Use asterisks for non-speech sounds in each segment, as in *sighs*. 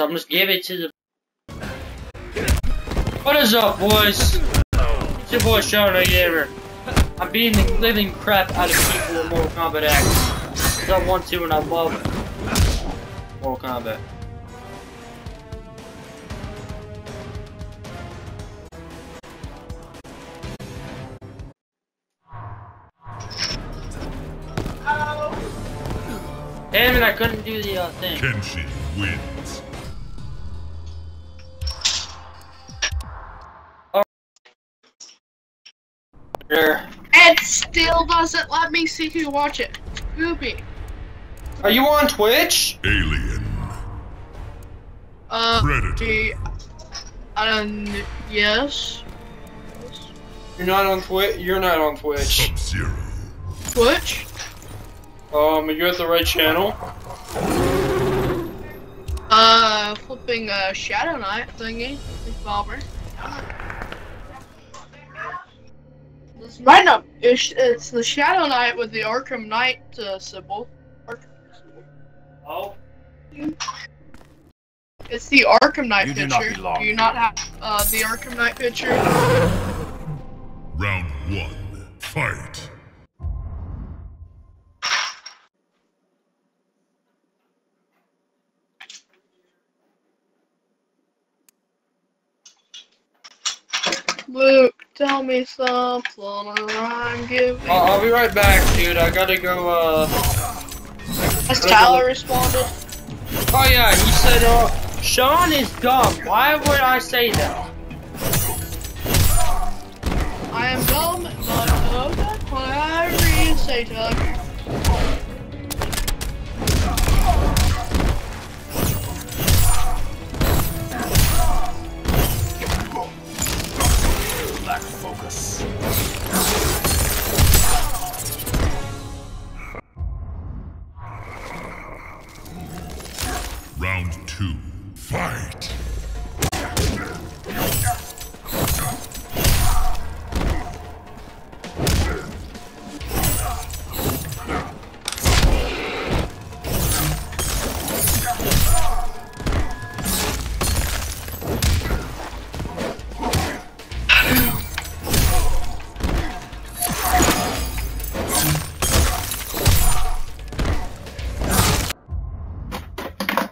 I'm just give it to the. What is up, boys? It's your boy Shadow Gamer. I'm beating the living crap out of people in Mortal Kombat X. 'Cause I want to and I love Mortal Kombat. Damn it, I couldn't do the uh, thing. Kenshi wins. There. It still doesn't let me see who watch it. Goopy. Are you on Twitch? Alien. Uh, Predator. the, um, yes. You're not on Twitch. You're not on Twitch. Sub-Zero. Twitch? Um, are you're at the right channel. Uh, flipping, uh, Shadow Knight thingy. Revolver. Right up. It's, it's the Shadow Knight with the Arkham Knight, uh, symbol. Arkham symbol. Oh. It's the Arkham Knight You do picture. not belong do you not have, uh, the Arkham Knight picture? Round one. Fight. Luke, tell me something or I'm giving. I'll, I'll be right back, dude. I gotta go. Uh. Has Tyler responded? Oh yeah, he said. Uh, Sean is dumb. Why would I say that? I am dumb, but okay. Whatever you say. Round two. Fight.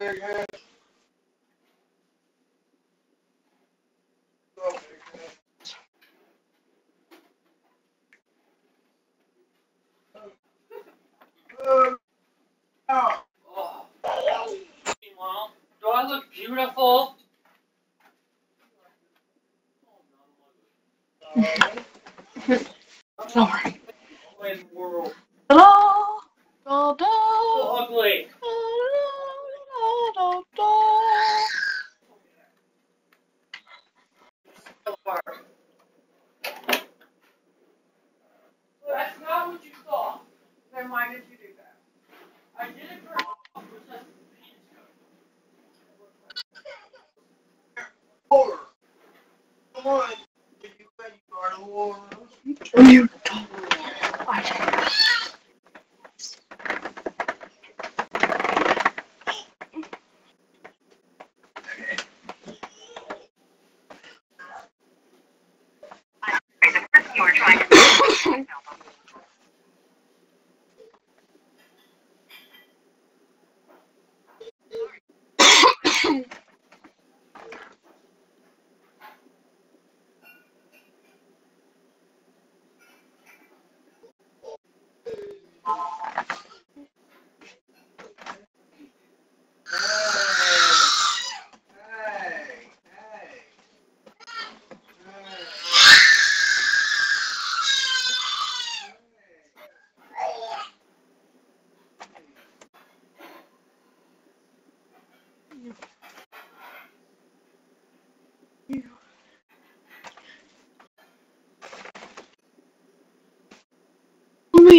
big head.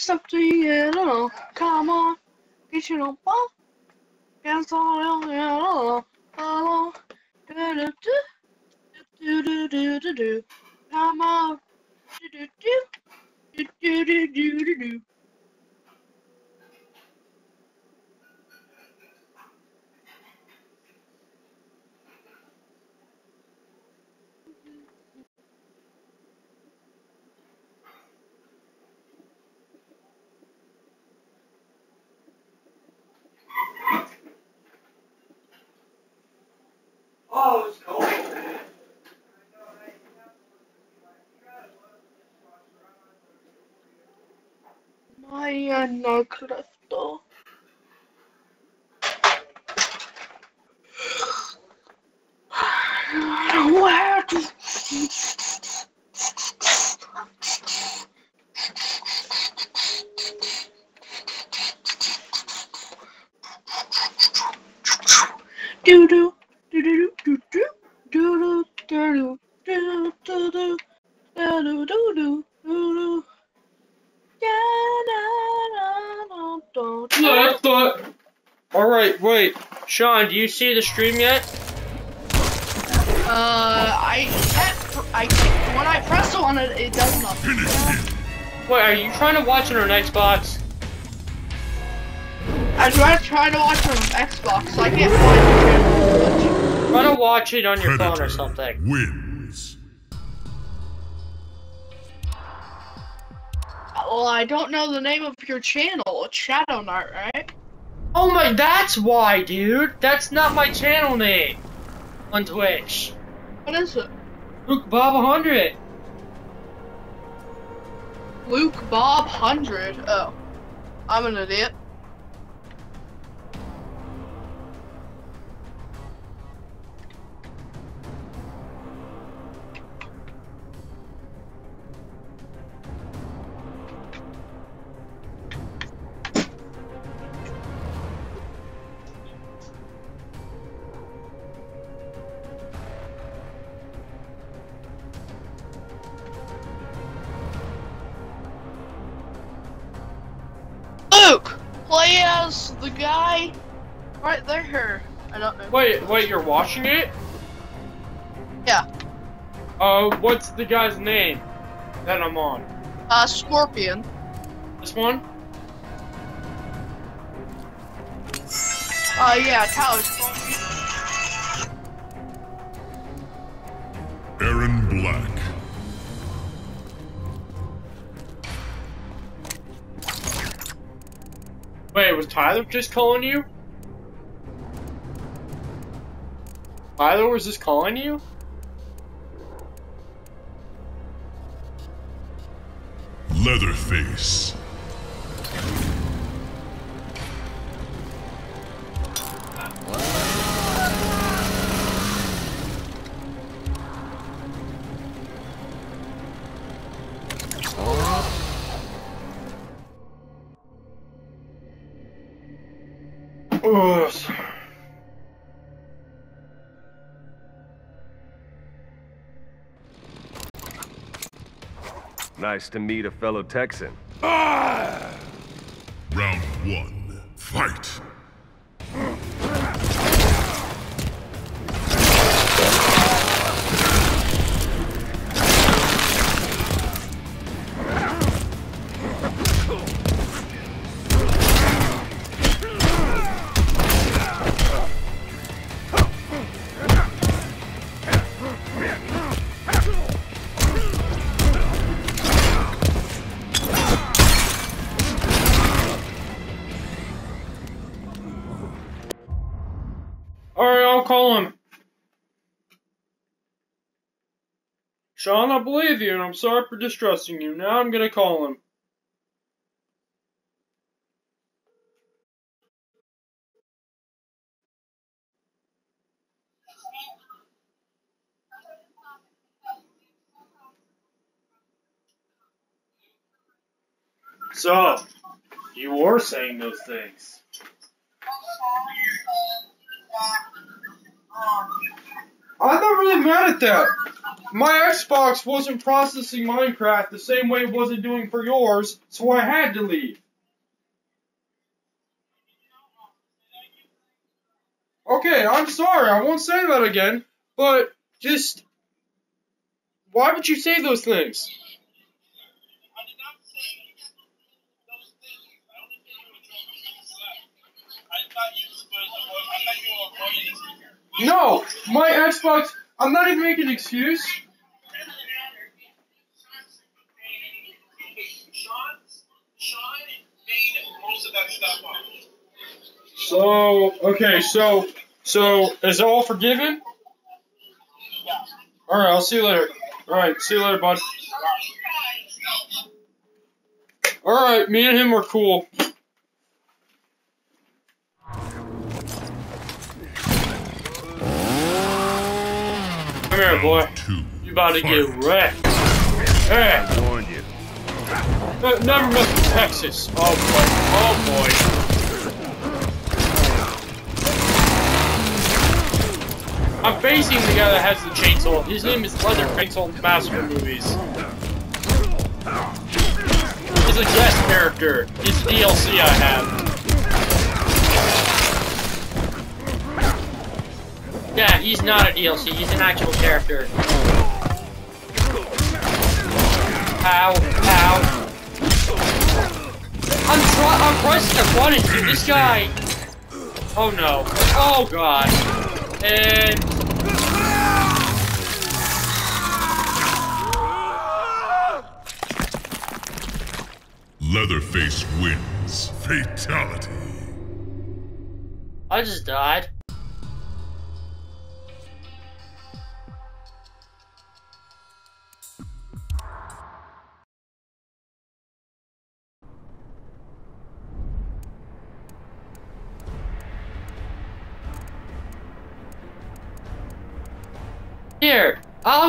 something in on, come on, get you on ball. Get on, yeah, yeah, come on, do do do, do do do do do, come on, do do do, do do do do do. Oh, it's. Sean, do you see the stream yet? Uh, I can't, I when I press on it, it does nothing. Wait, are you trying to watch it on Xbox? I try to try to watch it on Xbox, so I can't find the channel. Try to watch it on your phone or something. wins. Well, I don't know the name of your channel. It's Shadow Knight, right? Oh my, that's why, dude. That's not my channel name on Twitch. What is it? Luke Bob 100. Luke Bob Hundred. Oh, I'm an idiot. Wait, wait, you're watching it? Yeah. Uh, what's the guy's name that I'm on? Uh, Scorpion. This one? Uh, yeah, Tyler Scorpion. Aaron Black. Wait, was Tyler just calling you? Tyler was just calling you? Leatherface. Nice to meet a fellow Texan. Round one. Sean, I believe you, and I'm sorry for distressing you. Now I'm gonna call him. So, you were saying those things. I'm not really mad at that. My Xbox wasn't processing Minecraft the same way it wasn't doing for yours, so I had to leave. Okay, I'm sorry, I won't say that again, but just. Why would you say those things? No, my Xbox. I'm not even making an excuse. So, okay, so, so is it all forgiven? Yeah. All right, I'll see you later. All right, see you later, bud. All right, me and him were cool. Here, boy. You about to get wrecked. Hey, Warned you. uh, never with Texas. Oh boy. Oh boy. I'm facing the guy that has the chainsaw. His name is Leather Chainsaw Massacre Movies. He's a guest character. He's a DLC I have. Yeah, he's not a DLC. He's an actual character. Ow, ow. I'm try I'm pressing the button, dude. This guy. Oh no. Oh god. And Leatherface wins. Fatality. I just died.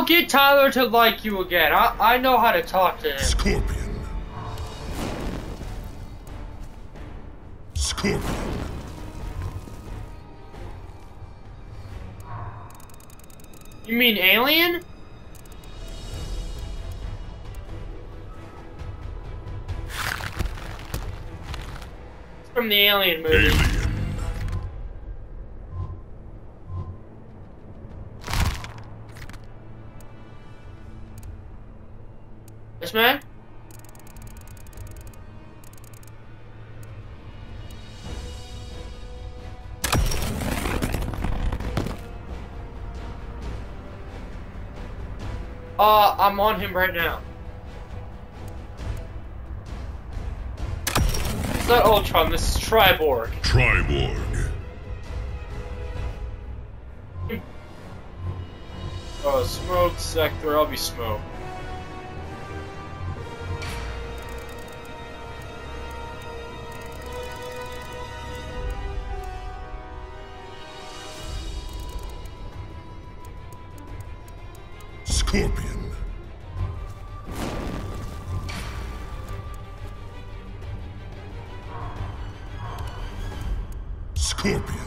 I'll get Tyler to like you again. I, I know how to talk to him. Scorpion. Scorpion. You mean alien? It's from the Alien movie. Alien. Yes, man? Uh, I'm on him right now. It's not Ultron, this is Triborg. Triborg. *laughs* oh, smoke Sektor, I'll be smoke. Scorpion. Scorpion.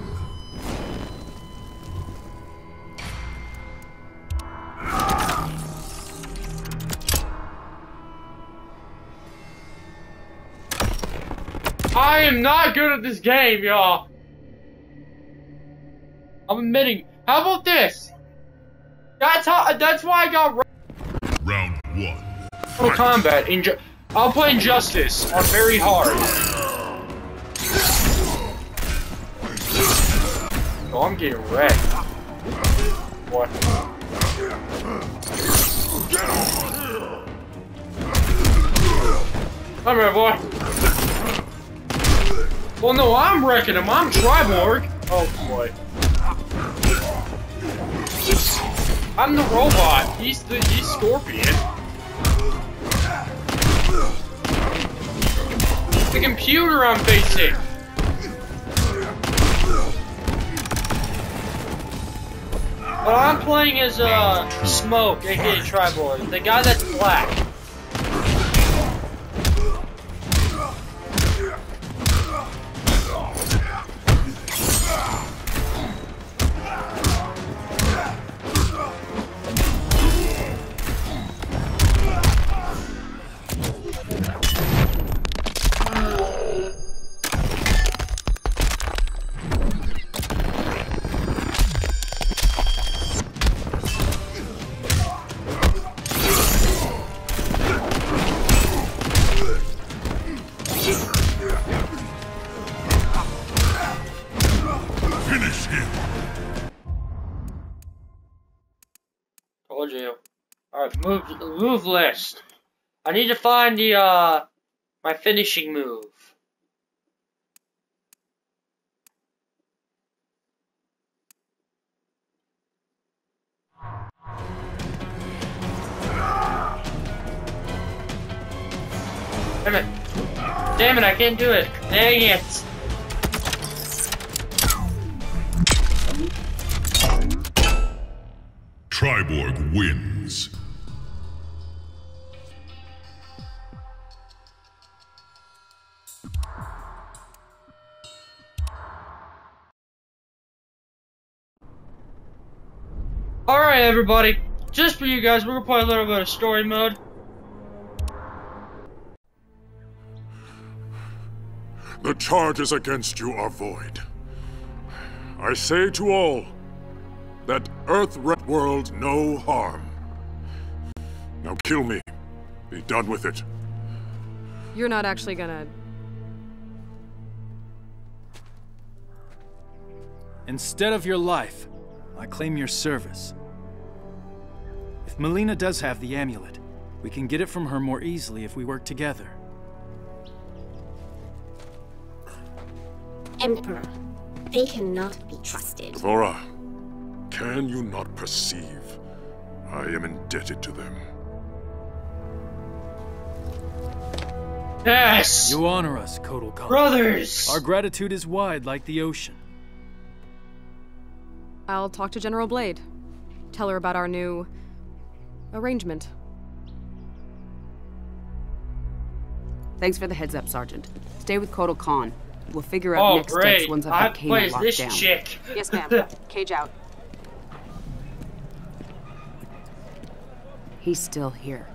I am not good at this game, y'all. I'm admitting. How about this? That's how. That's why I got Round one. Mortal Kombat. Inju- I'll play Injustice on very hard. Oh, I'm getting wrecked. What? Come here, boy. Well, no, I'm wrecking him. I'm Triborg. Oh boy. I'm the robot. He's the he's Scorpion. It's The computer I'm facing. But I'm playing as uh Smoke, aka Triborg, the guy that's black. Move list. I need to find the uh my finishing move. Damn it. Damn it, I can't do it. Dang it. Triborg wins. Alright, everybody. Just for you guys, we're gonna play a little bit of story mode. The charges against you are void. I say to all that Earth red world no harm. Now kill me. Be done with it. You're not actually gonna. Instead of your life, I claim your service. If Mileena does have the amulet, we can get it from her more easily if we work together. Emperor, they cannot be trusted. D'Vorah, can you not perceive? I am indebted to them. Yes! You honor us, Kotal Khan. Brothers! Our gratitude is wide like the ocean. I'll talk to General Blade. Tell her about our new. arrangement. Thanks for the heads up, Sergeant. Stay with Kotal Khan. We'll figure out Oh, next great. steps once I've I got Kano plays locked this down. chick. Yes, ma'am. *laughs* Cage out. He's still here.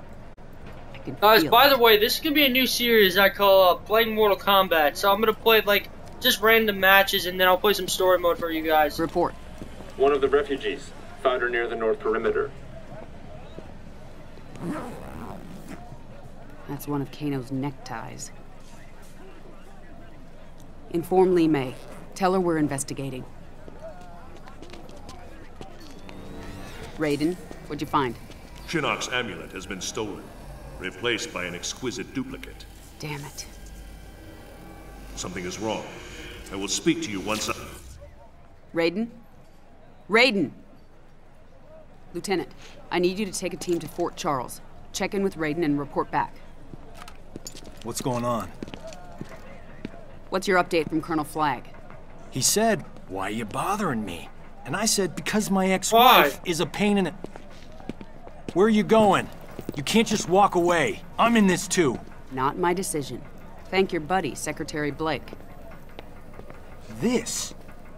I can Guys, feel by it. the way, this is gonna be a new series I call uh, Playing Mortal Kombat. So I'm gonna play like just random matches and then I'll play some story mode for you guys. Report. One of the refugees. Found her near the north perimeter. That's one of Kano's neckties. Inform Li Mei. Tell her we're investigating. Raiden, what'd you find? Shinnok's amulet has been stolen, replaced by an exquisite duplicate. Damn it. Something is wrong. I will speak to you once I... Raiden? Raiden! Lieutenant, I need you to take a team to Fort Charles. Check in with Raiden and report back. What's going on? What's your update from Colonel Flagg? He said, Why are you bothering me? And I said, Because my ex wife is a pain in the. Where are you going? You can't just walk away. I'm in this too. Not my decision. Thank your buddy, Secretary Blake. This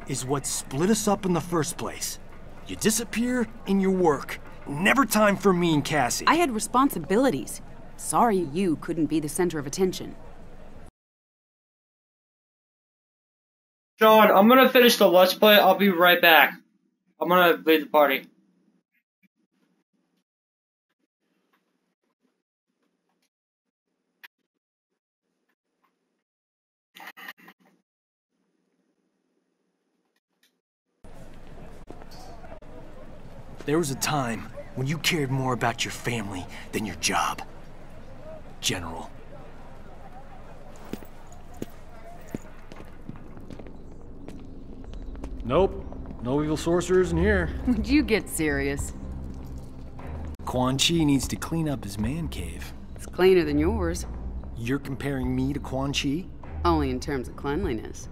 is what split us up in the first place. You disappear in your work. Never time for me and Cassie. I had responsibilities. Sorry you couldn't be the center of attention. Sean, I'm gonna finish the Let's Play. I'll be right back. I'm gonna leave the party. There was a time when you cared more about your family than your job. General. Nope. No evil sorcerers in here. *laughs* Would you get serious? Quan Chi needs to clean up his man cave. It's cleaner than yours. You're comparing me to Quan Chi? Only in terms of cleanliness.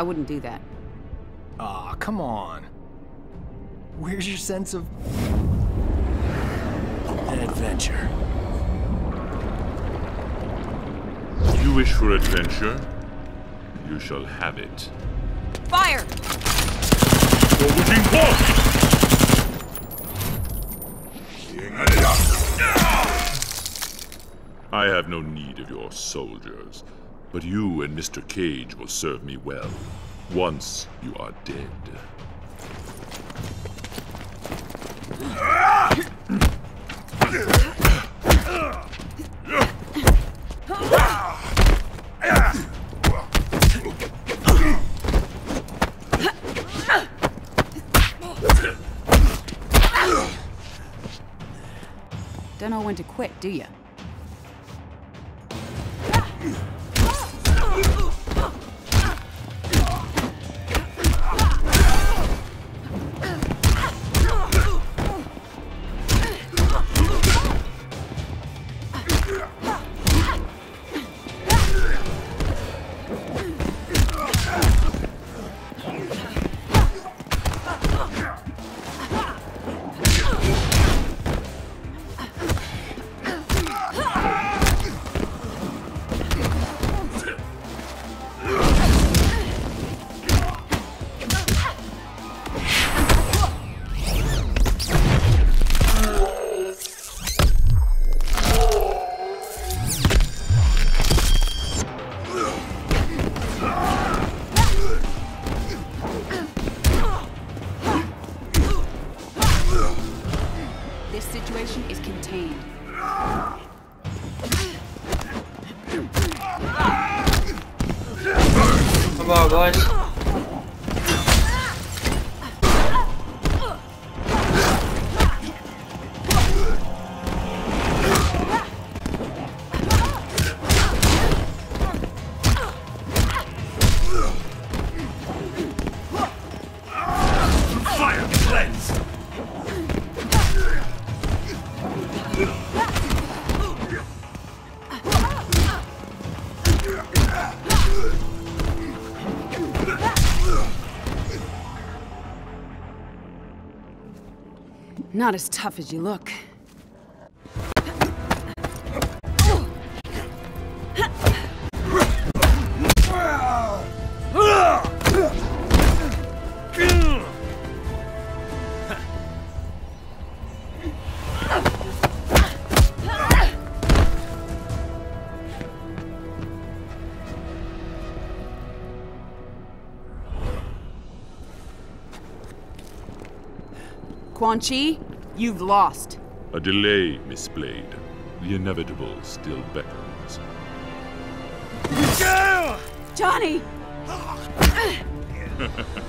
I wouldn't do that. Aw, come on. Where's your sense of adventure? You wish for adventure? You shall have it. Fire! I have no need of your soldiers, but you and Mr. Cage will serve me well, once you are dead. Don't know when to quit, do you? Not as tough as you look. Quan Chi, you've lost. A delay, Miss Blade. The inevitable still beckons. Johnny! *laughs*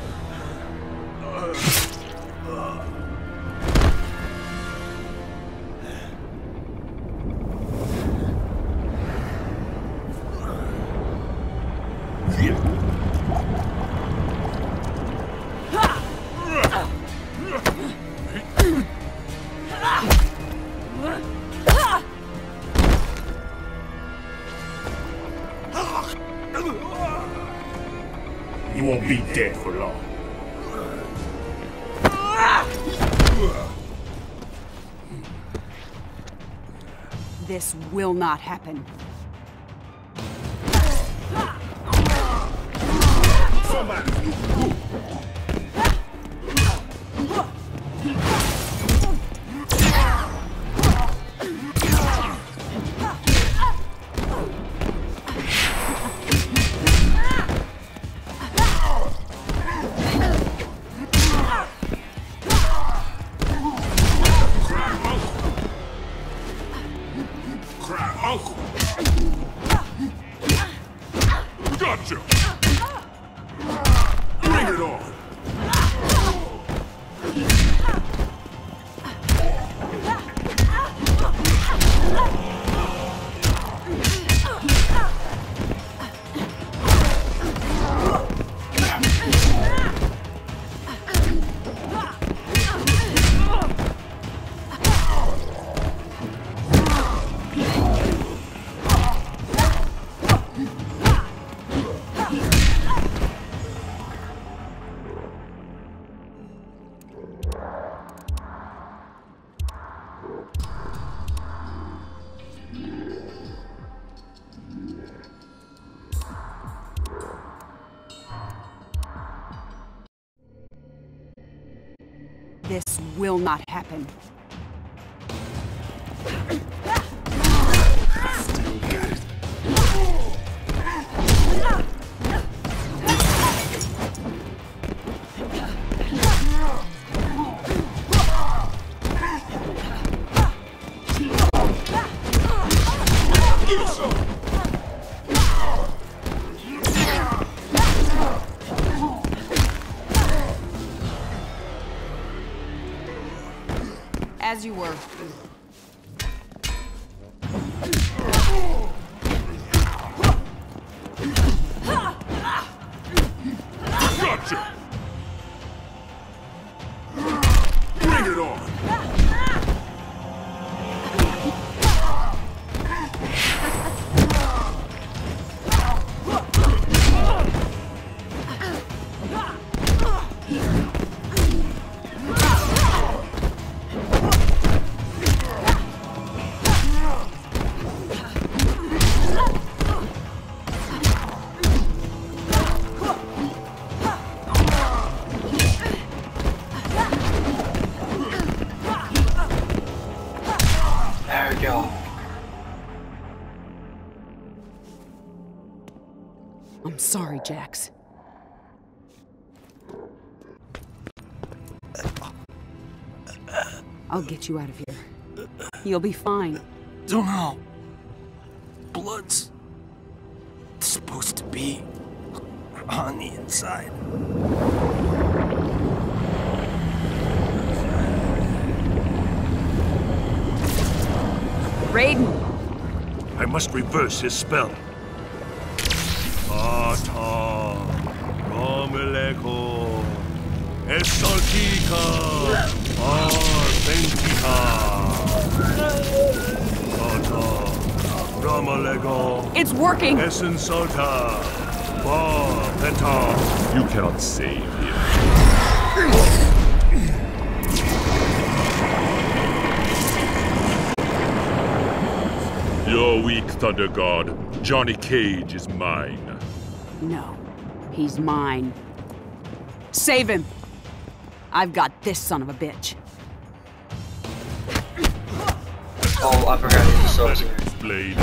will not happen. This will not happen. You were. You out of here. You'll be fine. Don't know. Blood's supposed to be on the inside. Raiden! I must reverse his spell. Working! Essensalta, Ba, Penta. You cannot save him. You're weak, Thunder God. Johnny Cage is mine. No, he's mine. Save him! I've got this son of a bitch. Oh, I forgot he's a soldier. Blade.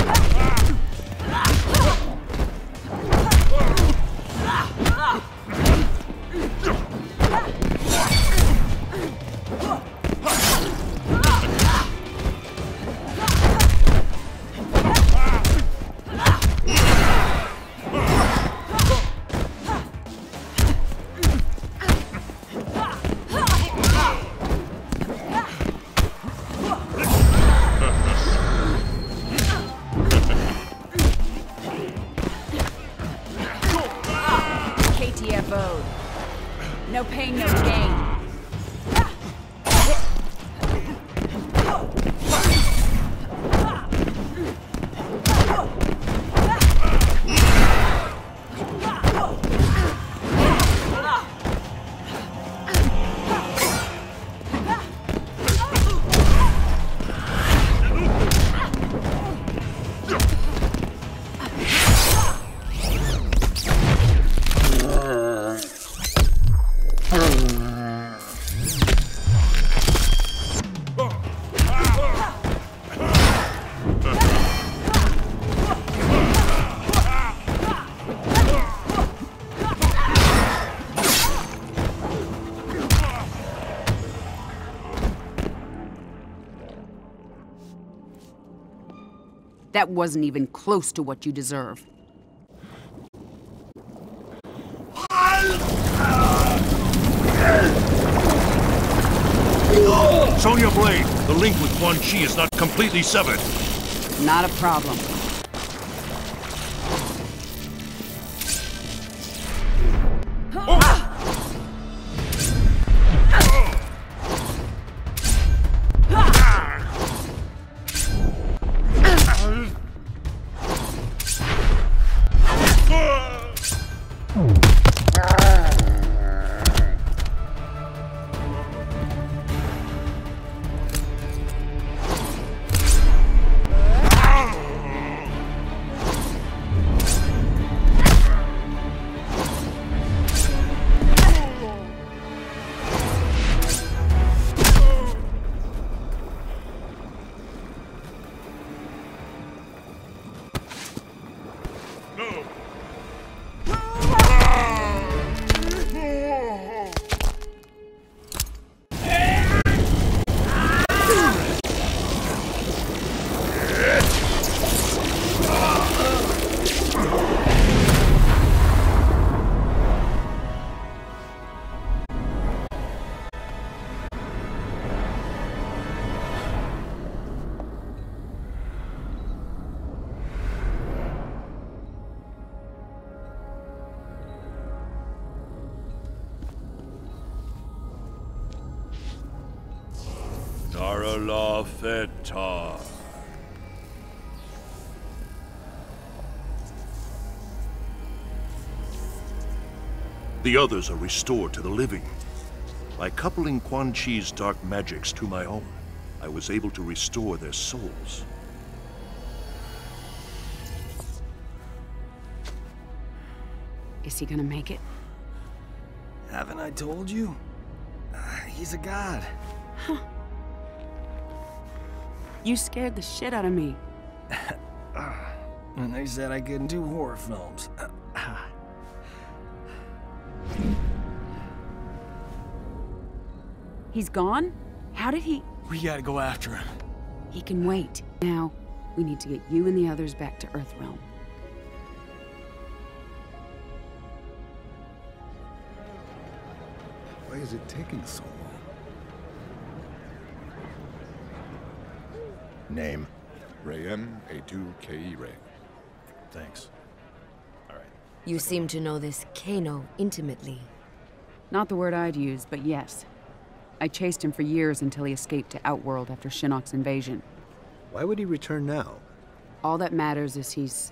That wasn't even close to what you deserve. Sonya Blade, the link with Quan Chi is not completely severed. Not a problem. Gerla Fetar. The others are restored to the living. By coupling Quan Chi's dark magics to my own, I was able to restore their souls. Is he gonna make it? Haven't I told you? *sighs* He's a god. You scared the shit out of me. And they said I couldn't do horror films. He's gone? How did he... We gotta go after him. He can wait. Now, we need to get you and the others back to Earthrealm. Why is it taking so long? Name? Ray-M, A2KE Ray. Thanks. Alright. You seem to know this Kano intimately. Not the word I'd use, but yes. I chased him for years until he escaped to Outworld after Shinnok's invasion. Why would he return now? All that matters is he's...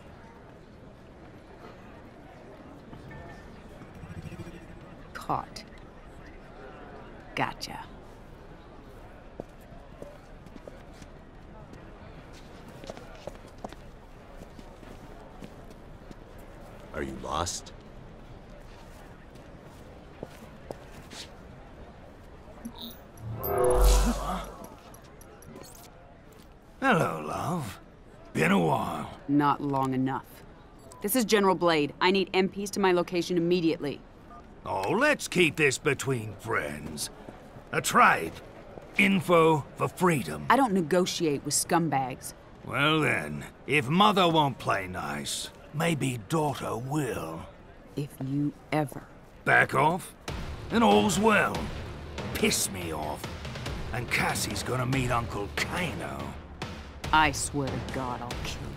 Caught. Gotcha. Are you lost? Hello, love. Been a while. Not long enough. This is General Blade. I need MPs to my location immediately. Oh, let's keep this between friends. A trade. Info for freedom. I don't negotiate with scumbags. Well then, if mother won't play nice, maybe daughter will. If you ever... Back off? And all's well. Piss me off. And Cassie's gonna meet Uncle Kano. I swear to God I'll kill you.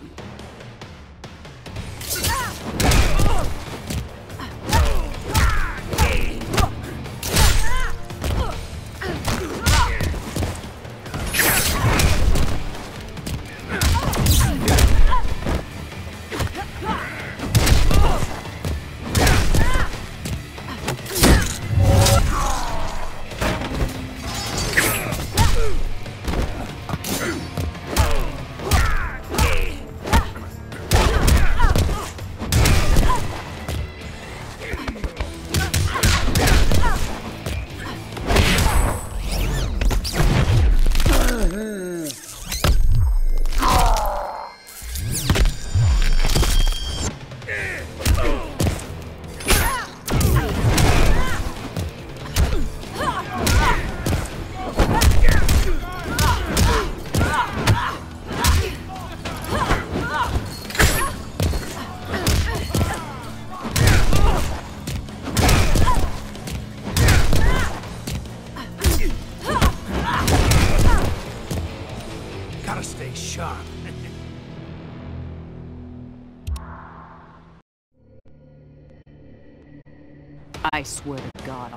I swear to God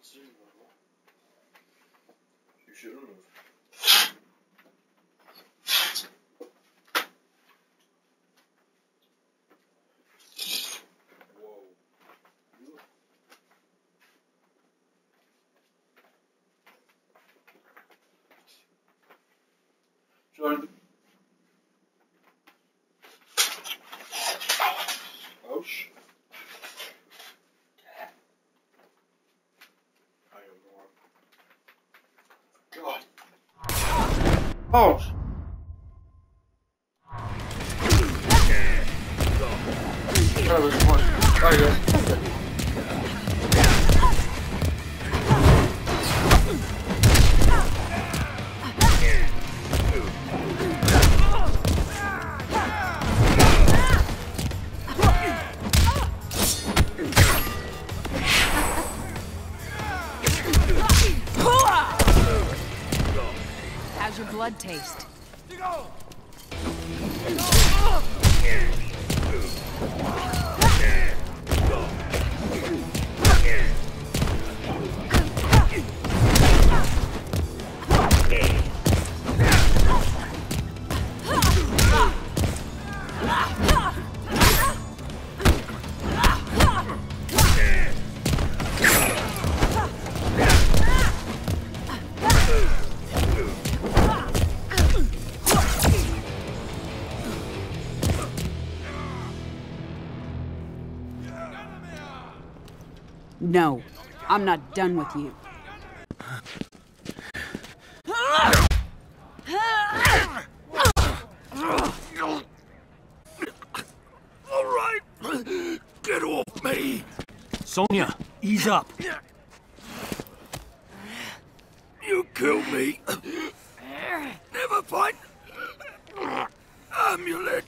You should have. Whoa. Jordan. Oh, sh. God. Oh. Oh, there's one. Oh, yeah. Blood taste? No, I'm not done with you. All right, get off me. Sonya, ease up. You killed me. Never find amulet.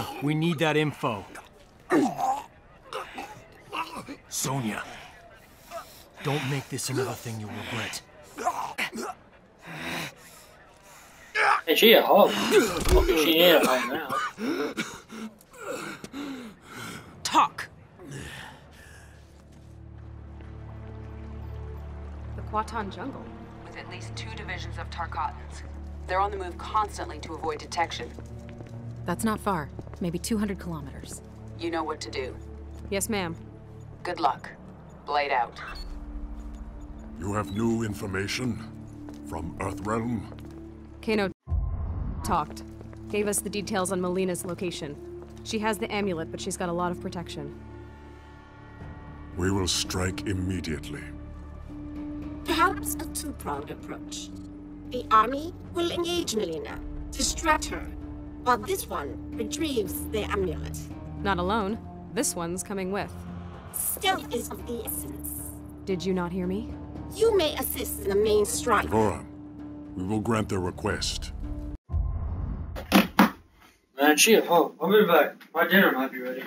Sonya, we need that info. Sonya, don't make this another thing you'll regret. Hey, she a hoe. Fucking she ain't a hoe now. Talk! The Kuatan jungle. With at least two divisions of Tarkatans. They're on the move constantly to avoid detection. That's not far. Maybe 200 kilometers. You know what to do. Yes, ma'am. Good luck. Blade out. You have new information from Earthrealm? Kano talked. Gave us the details on Mileena's location. She has the amulet, but she's got a lot of protection. We will strike immediately. Perhaps a two-pronged approach. The army will engage Mileena, distract her, while this one retrieves the amulet. Not alone. This one's coming with. Stealth is of the essence. Did you not hear me? You may assist in the main strike. D'Vorah, we will grant their request. Man, she oh, a hoe. I'll be back. My dinner might be ready.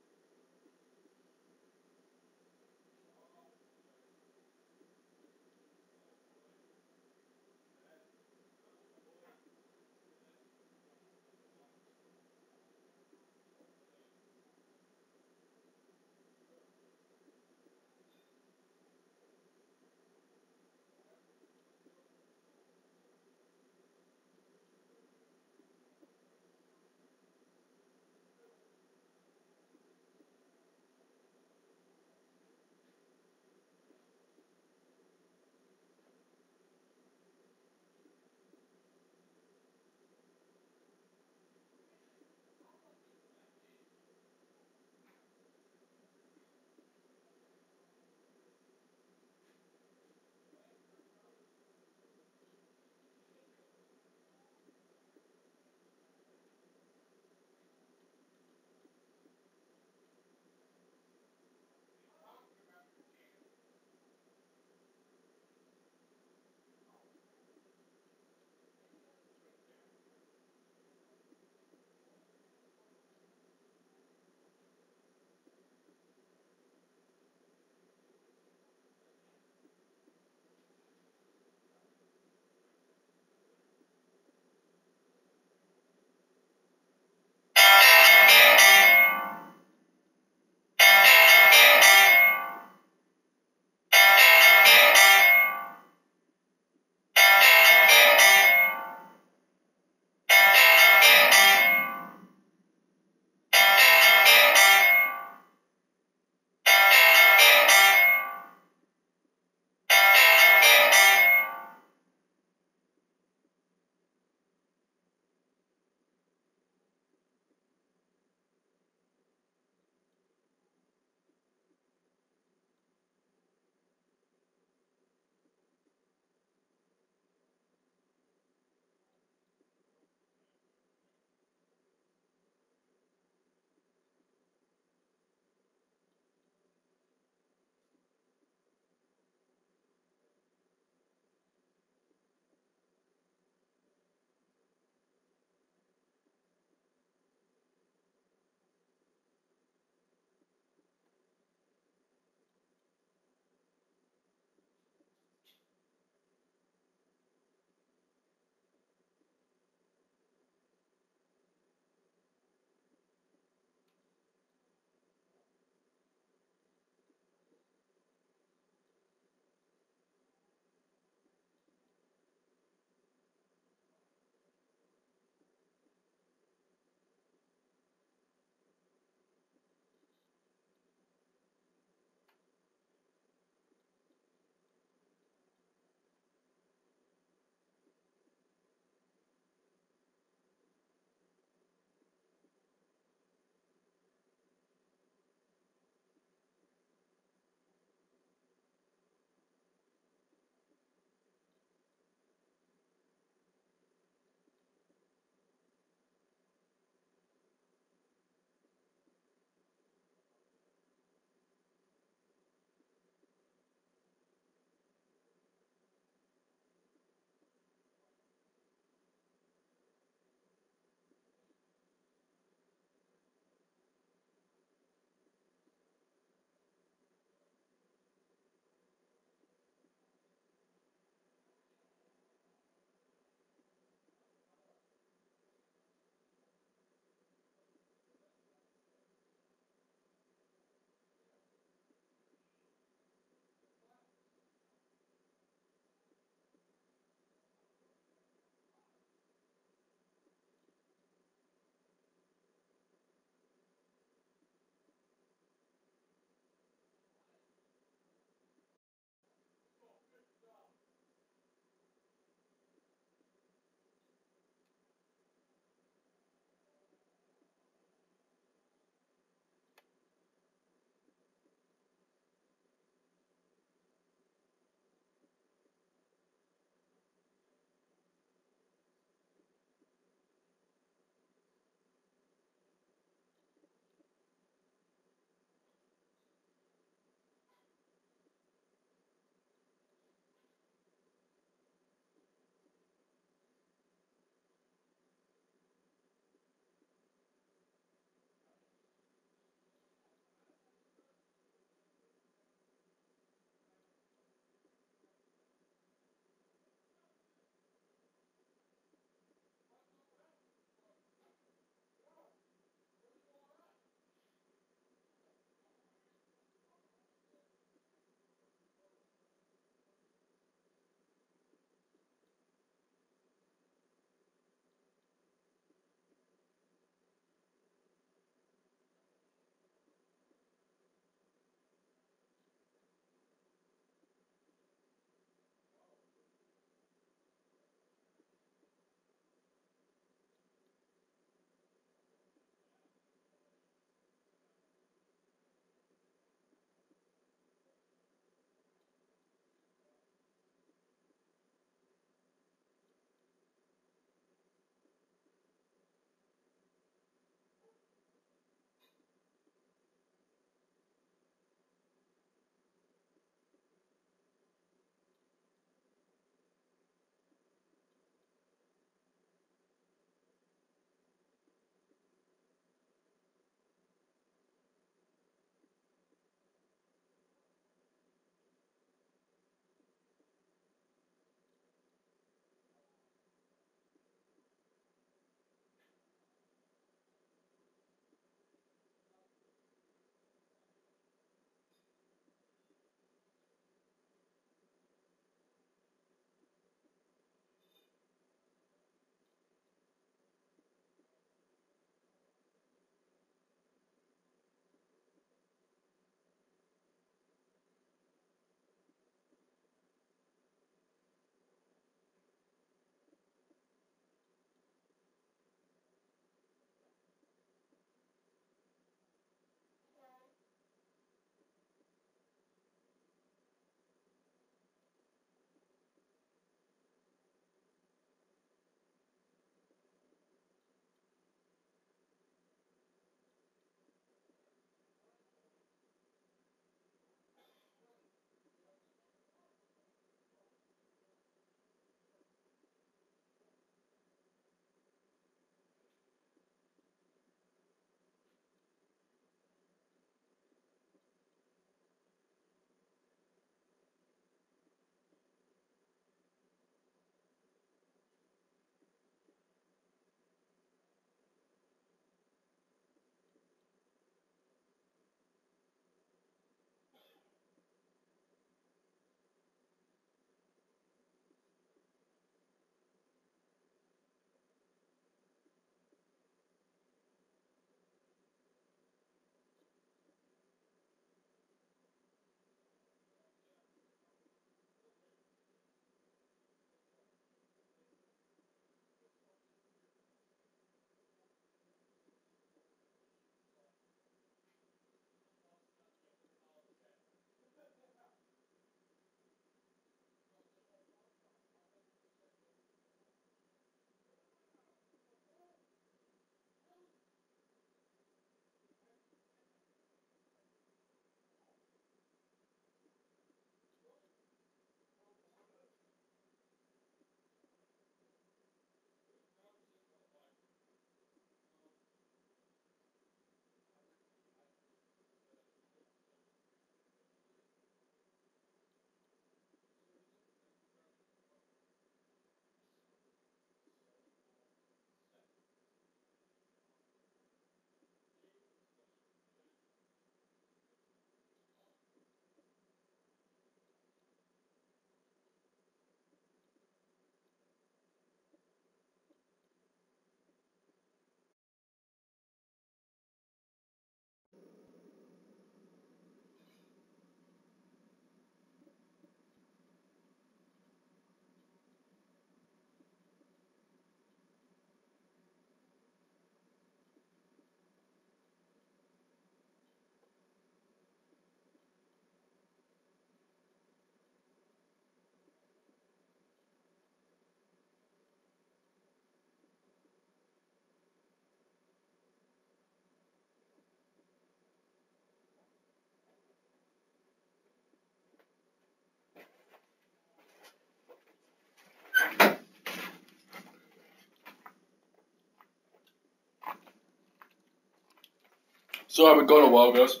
So I've been gone a while, guys.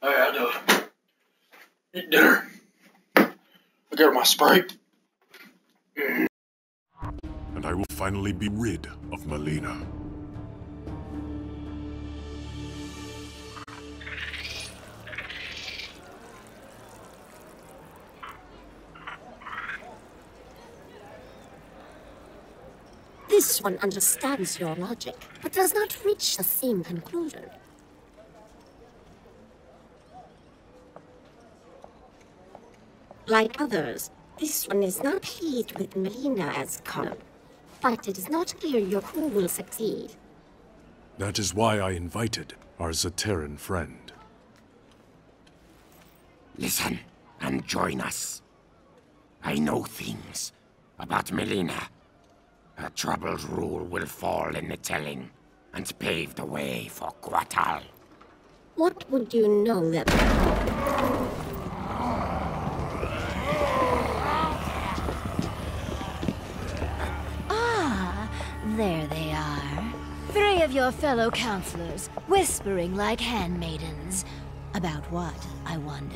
Hey, I had to eat dinner. I got my Sprite. And I will finally be rid of Mileena. This one understands your logic, but does not reach the same conclusion. Like others, this one is not pleased with Mileena as Column, but it is not clear your crew will succeed. That is why I invited our Zaterran friend. Listen and join us. I know things about Mileena. Her troubled rule will fall in the telling and pave the way for Kotal. What would you know that... there they are. Three of your fellow counselors, whispering like handmaidens. About what, I wonder?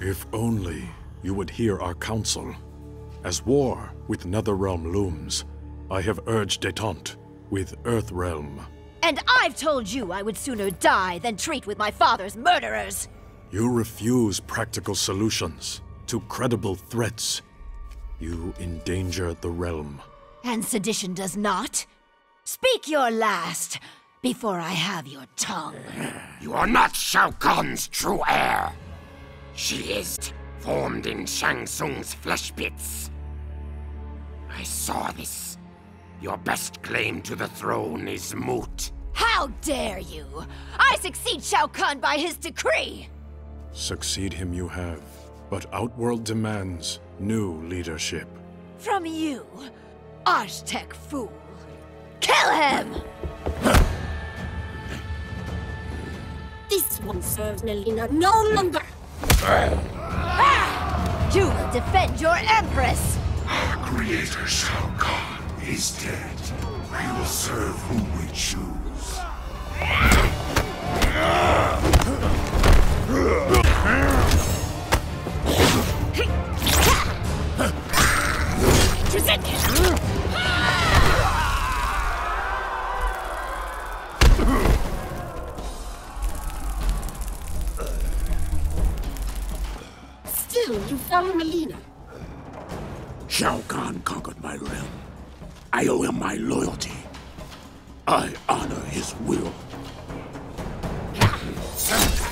If only you would hear our counsel. As war with Netherrealm looms, I have urged detente with Earthrealm. And I've told you I would sooner die than treat with my father's murderers! You refuse practical solutions to credible threats. You endanger the realm. And sedition does not? Speak your last, before I have your tongue. You are not Shao Kahn's true heir. She is formed in Shang Tsung's flesh pits. I saw this. Your best claim to the throne is moot. How dare you! I succeed Shao Kahn by his decree! Succeed him you have, but Outworld demands new leadership. From you, Aztec fool. Kill him! This one serves Mileena no longer! Ah! You will defend your Empress! Our creator Shao Kahn is dead. We will serve whom we choose. Still, you follow Mileena. Shao Kahn conquered my realm. I owe him my loyalty. I honor his will. *laughs*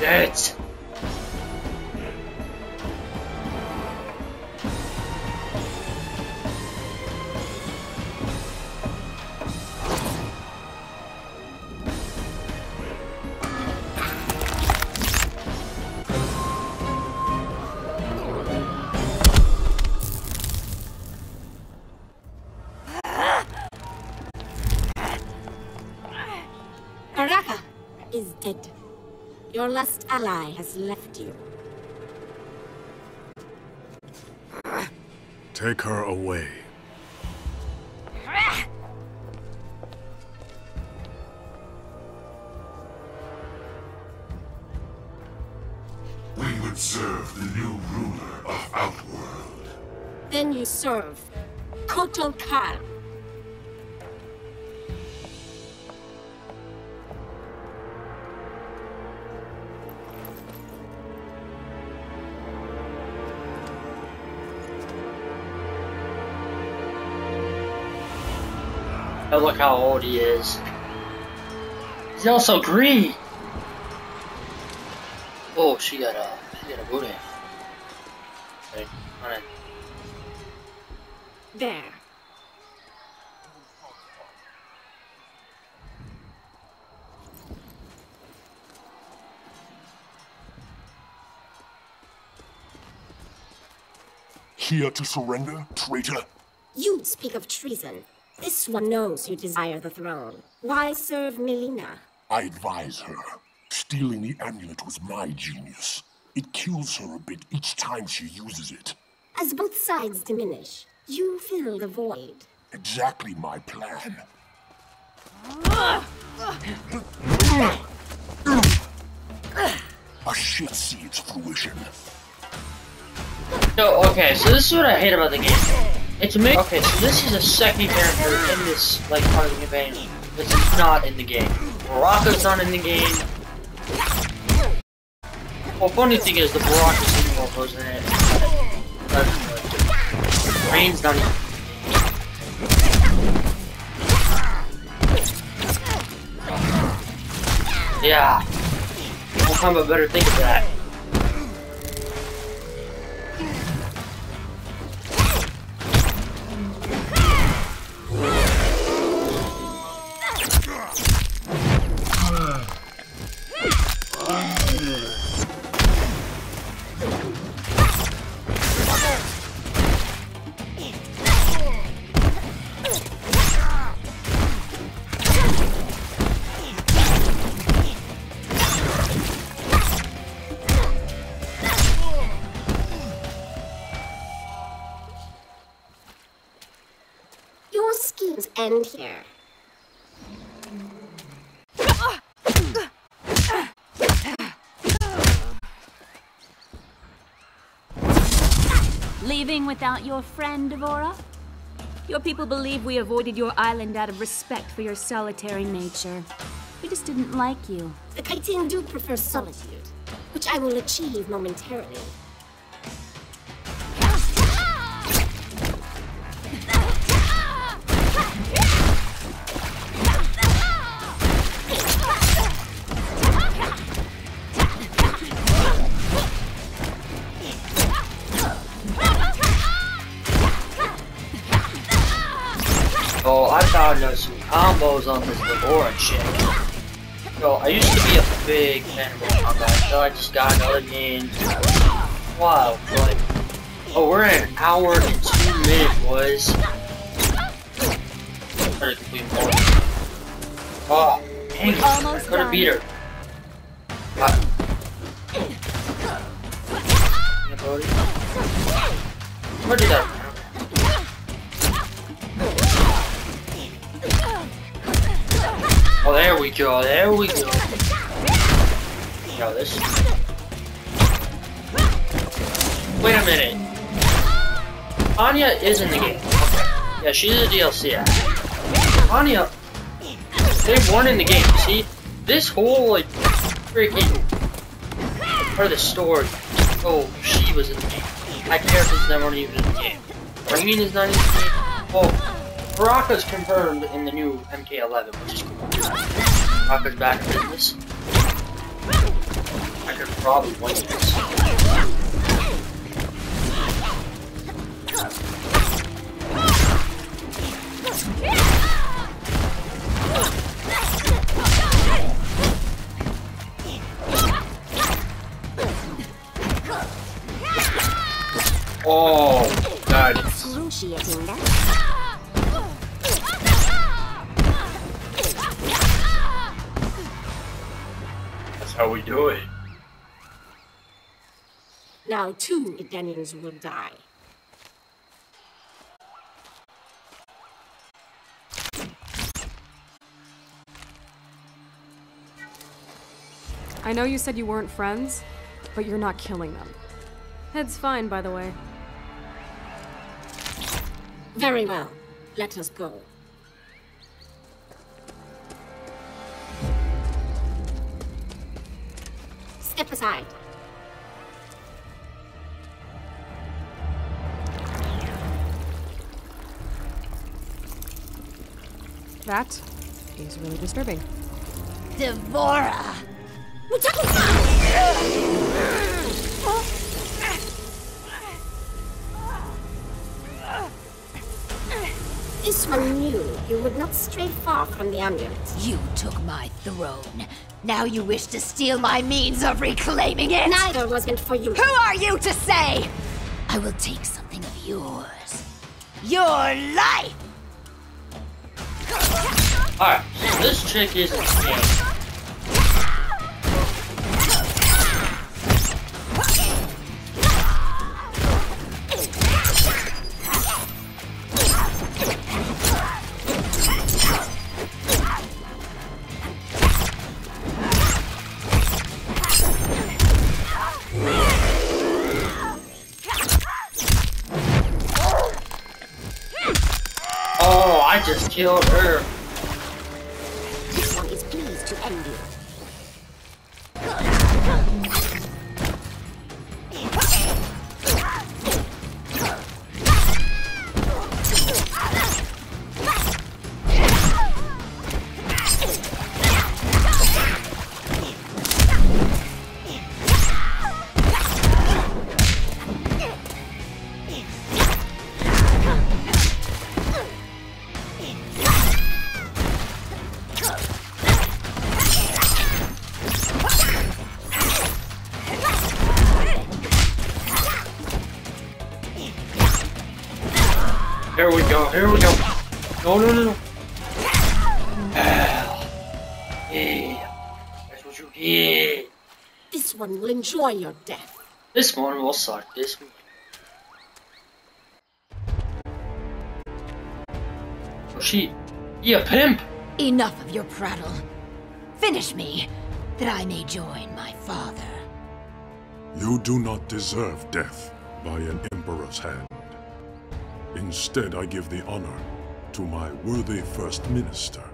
It. Your last ally has left you. Take her away. Look how old he is. He's also green. Oh, she got a, she got a booty. Okay, alright. There. Here to surrender, traitor? You speak of treason. This one knows you desire the throne. Why serve Mileena? I advise her. Stealing the amulet was my genius. It kills her a bit each time she uses it. As both sides diminish, you fill the void. Exactly my plan. I should see its fruition. No, okay, so this is what I hate about the game. It's me. Okay, so this is a second character in this like part of the campaign that's not in the game. Baraka's not in the game. Well, funny thing is the Baraka Sequel was in it. That's good. Rain's not even. Yeah. One time a better think of that. End here. Leaving without your friend, D'Vorah? Your people believe we avoided your island out of respect for your solitary nature. We just didn't like you. The Kytinn do prefer solitude, which I will achieve momentarily. Combos on this D'Vorah chick. So, I used to be a big fan of Mortal so I just got another game. Wow, but... Oh, we're at an hour and two minutes, boys. Try to complete more. Oh, dang I could've done. beat her. Ah. Brody. Where did that? Oh, there we go, there we go. Yo, this. Wait a minute. Anya is in the game. Yeah, she's a DLC. Anya, they weren't in the game. See, this whole like freaking part of the story. Oh, she was in the game. My characters that weren't even in the game. Rain is not in the game. Oh, Baraka's confirmed in the new MK11, which is cool. Baraka's back in business. I could probably win this. Oh, God. Excruciating how we do it. Now two Daniels will die. I know you said you weren't friends, but you're not killing them. Head's fine, by the way. Very well. Let us go. Aside. That is really disturbing. D'Vorah! This one knew you would not stray far from the amulet. You took my throne. Now you wish to steal my means of reclaiming it? Neither was meant for you. Who are you to say? I will take something of yours. Your life! Alright, so this chick isn't game. Enjoy your death. This one will suck. This one. Oh, she. You a pimp? Enough of your prattle. Finish me, that I may join my father. You do not deserve death by an emperor's hand. Instead, I give the honor to my worthy first minister.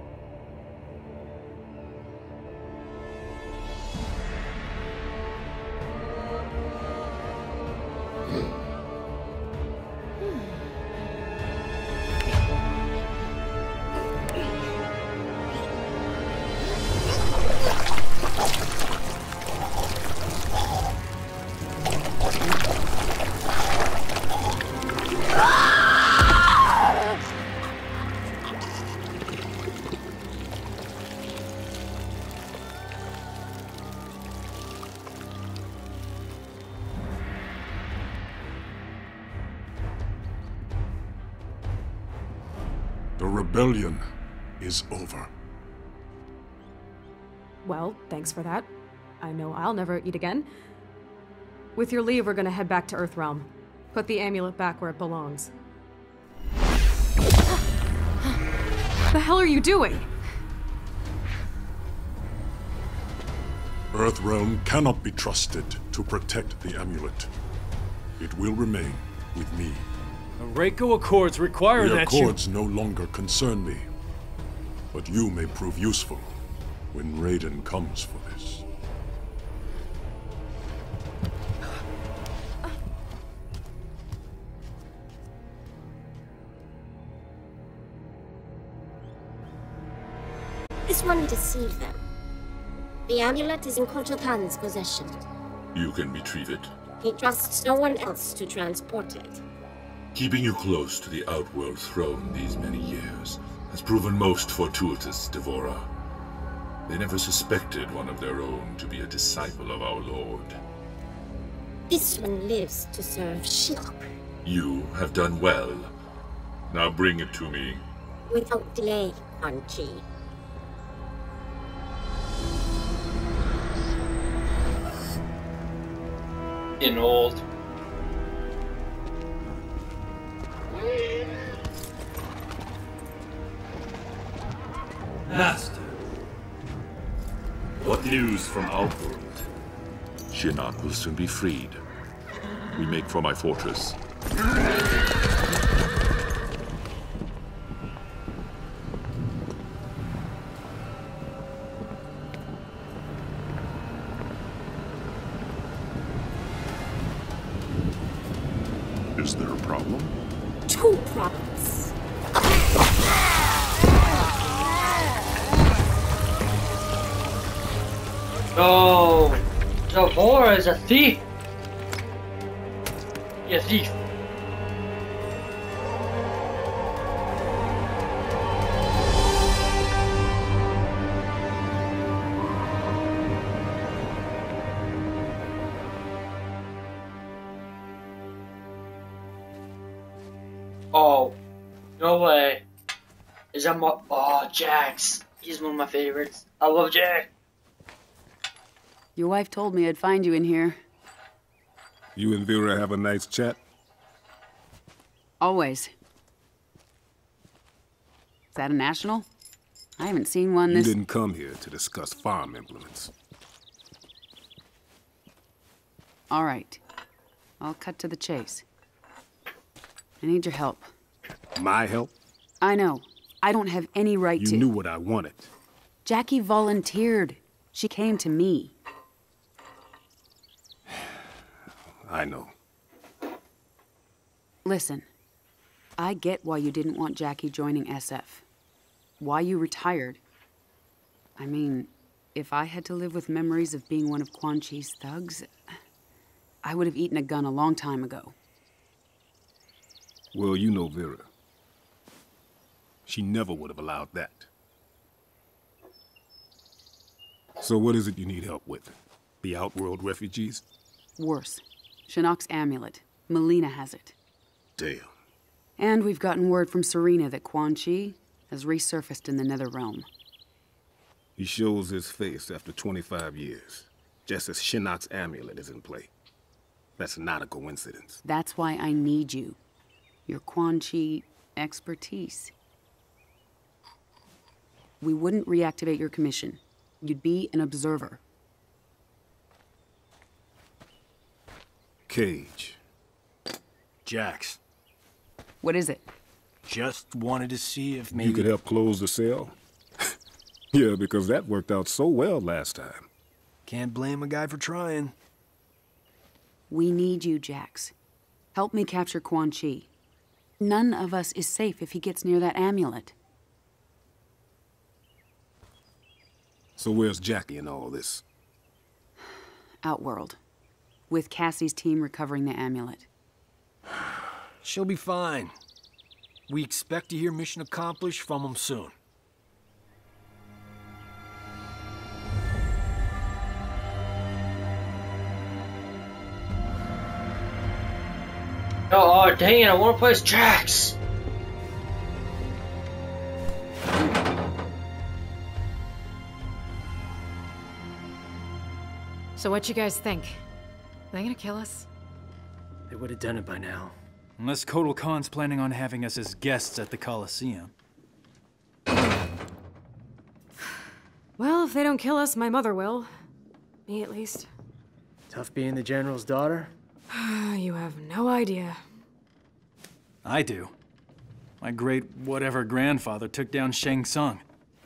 Rebellion is over. Well, thanks for that. I know I'll never eat again. With your leave, we're gonna head back to Earthrealm. Put the amulet back where it belongs. *gasps* the hell are you doing? Earthrealm cannot be trusted to protect the amulet. It will remain with me. The Reiko Accords require the that Accords no longer concern me. But you may prove useful when Raiden comes for this. This one deceived them. The amulet is in Kotal Khan's possession. You can retrieve it. He trusts no one else to transport it. Keeping you close to the Outworld throne these many years has proven most fortuitous, D'Vorah. They never suspected one of their own to be a disciple of our Lord. This one lives to serve Shinnok You have done well. Now bring it to me. without delay, Anchi. Chi. Getting old. Master. What news from Outworld? Shinnok will soon be freed. We make for my fortress. Is a thief. Yeah, thief. Oh, no way. Is that my oh Jax? He's one of my favorites. I love Jack. Your wife told me I'd find you in here. You and Vera have a nice chat? Always. Is that a national? I haven't seen one this- You didn't come here to discuss farm implements. All right. I'll cut to the chase. I need your help. My help? I know. I don't have any right You to. You knew what I wanted. Jackie volunteered. She came to me. I know. Listen, I get why you didn't want Jackie joining SF. Why you retired. I mean, if I had to live with memories of being one of Quan Chi's thugs, I would have eaten a gun a long time ago. Well, you know Vera. She never would have allowed that. So what is it you need help with? The Outworld refugees? Worse, Shinnok's amulet. Mileena has it. Damn. And we've gotten word from Sareena that Quan Chi has resurfaced in the Nether Realm. He shows his face after 25 years, just as Shinnok's amulet is in play. That's not a coincidence. That's why I need you. Your Quan Chi expertise. We wouldn't reactivate your commission. You'd be an observer. Cage. Jax, What is it? just wanted to see if maybe... You could help close the cell? *laughs* yeah, because that worked out so well last time. Can't blame a guy for trying. We need you, Jax. Help me capture Quan Chi. None of us is safe if he gets near that amulet. So where's Jackie in all this? *sighs* Outworld. With Cassie's team recovering the amulet. She'll be fine. We expect to hear mission accomplished from them soon. Oh, oh dang it, I want to play as Jax. So what you guys think? Are they gonna kill us? They would have done it by now. Unless Kotal Khan's planning on having us as guests at the Coliseum. Well, if they don't kill us, my mother will. Me, at least. Tough being the General's daughter? *sighs* you have no idea. I do. My great whatever grandfather took down Shang Tsung.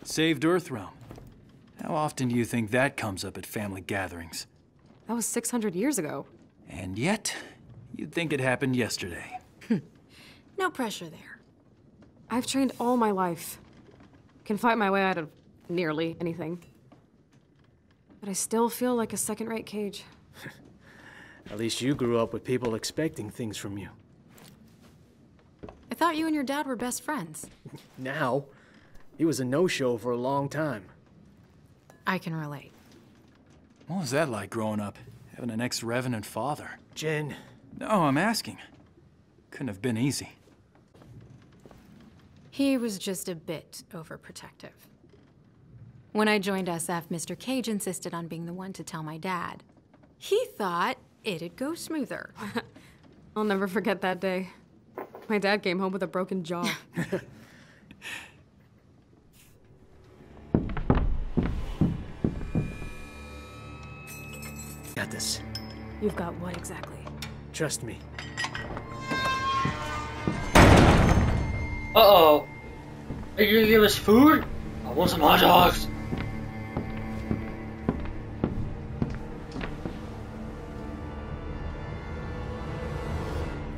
Saved Earthrealm. How often do you think that comes up at family gatherings? That was 600 years ago. And yet, you'd think it happened yesterday. Hmm. No pressure there. I've trained all my life. Can fight my way out of nearly anything. But I still feel like a second-rate Cage. *laughs* At least you grew up with people expecting things from you. I thought you and your dad were best friends. Now, he was a no-show for a long time. I can relate. What was that like growing up? Having an ex-revenant father? Jin. No, I'm asking. Couldn't have been easy. He was just a bit overprotective. When I joined SF, Mr. Cage insisted on being the one to tell my dad. He thought it'd go smoother. *laughs* I'll never forget that day. My dad came home with a broken jaw. *laughs* Got this. You've got what exactly? Trust me. Uh-oh. Are you gonna give us food? I want some hot dogs.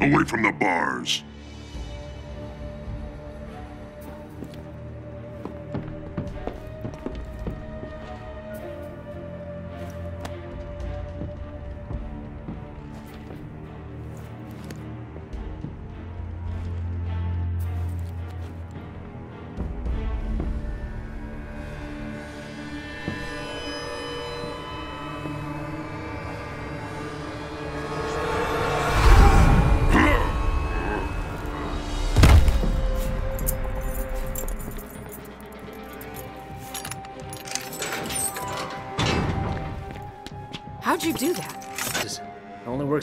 Away from the bars.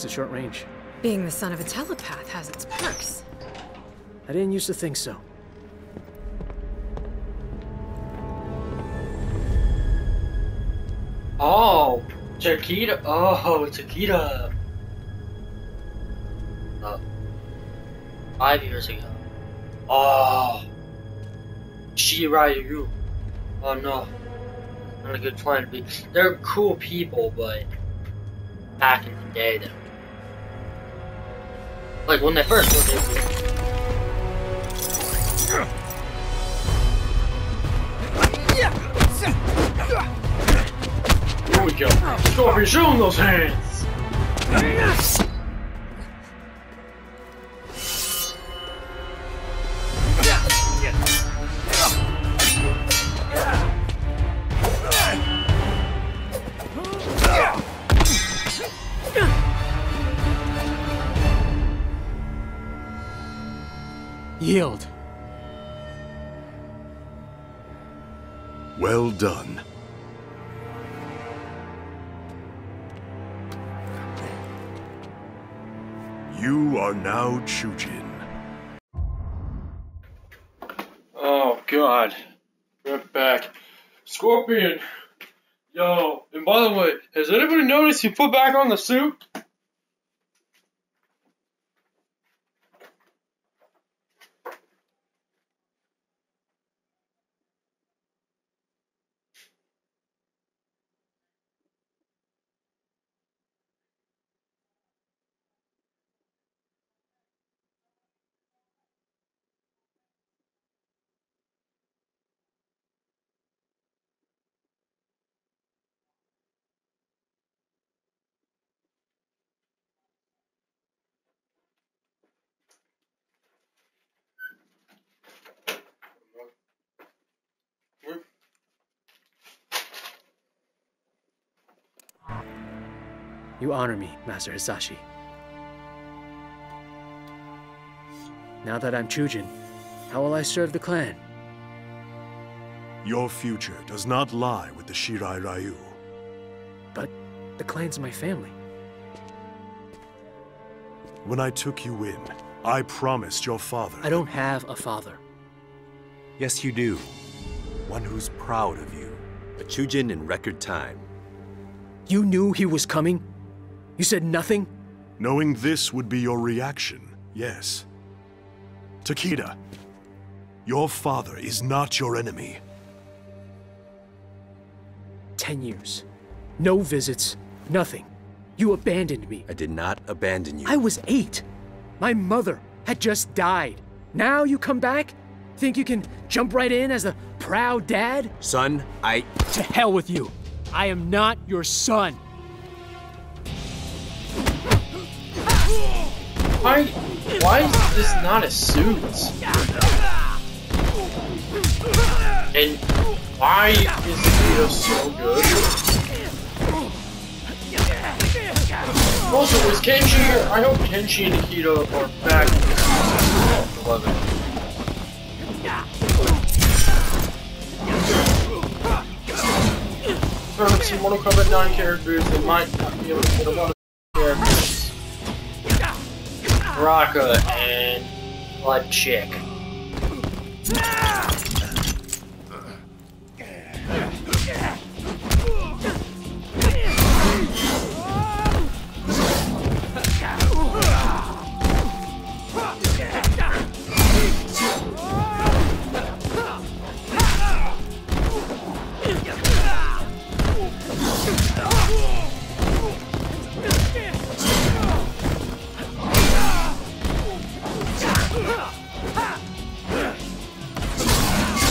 Only works at short range. Being the son of a telepath has its perks. I didn't used to think so. Oh, Chiquita. Oh, Chiquita. Uh, five years ago. Oh. Shirai Ryu. Oh no. Not a good plan to be. They're cool people, but back in the day, though. Like when they first were Here we go. Scorpion, show him those hands! Now Chujin. Oh god. Right back. Scorpion! Yo, and by the way, has anybody noticed you put back on the suit? You honor me, Master Hasashi. Now that I'm Chujin, how will I serve the clan? Your future does not lie with the Shirai Ryu. But the clan's my family. When I took you in, I promised your father. I don't have a father. Yes, you do. One who's proud of you. A Chujin in record time. You knew he was coming? You said nothing? Knowing this would be your reaction, yes. Takeda, your father is not your enemy. ten years. No visits, nothing. You abandoned me. I did not abandon you. I was eight. My mother had just died. Now you come back? Think you can jump right in as a proud dad? Son, I. To hell with you. I am not your son. Why, why is this not a suit? And why is video so good? Also, is Kenshi here? I hope Kenshi and Nikita are back in 11. From some Mortal Kombat 9 characters that might not be able to get a lot. Raka and Blood Chick.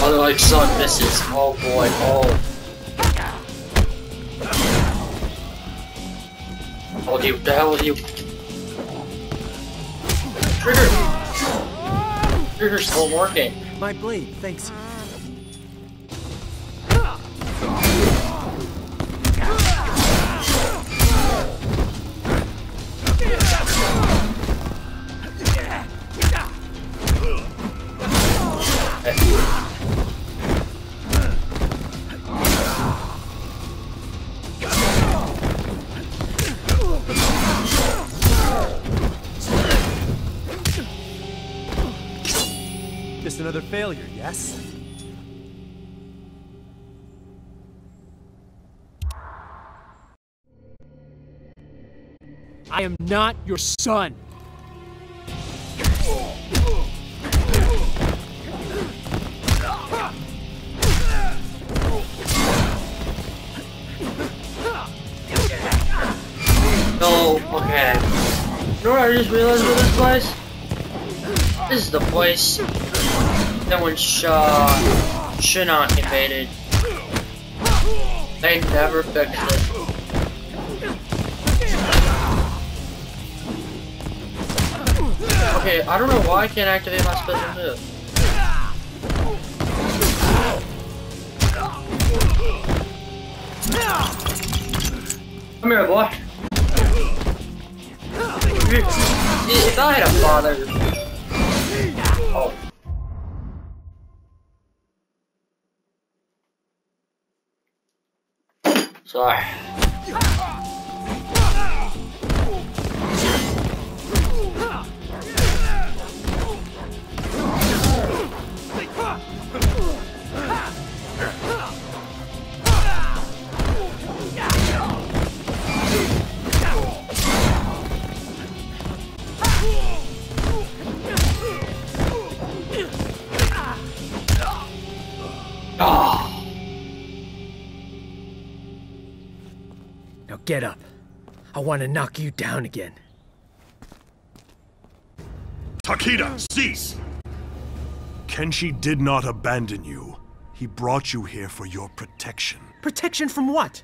Oh, like son misses. Oh boy. Oh. Oh, dude, the hell are you? Trigger. Trigger's still working. My blade, thanks. Yes? I am not your son. No, okay. You know what I just realized with this place? This is the place that when Shaw Shinnok invaded, they never fixed it. Okay, I don't know why I can't activate my special move. Come here, boy. If I had a father. Oh. Sorry. Ah. Get up. I want to knock you down again. Takeda, cease! Kenshi did not abandon you. He brought you here for your protection. Protection from what?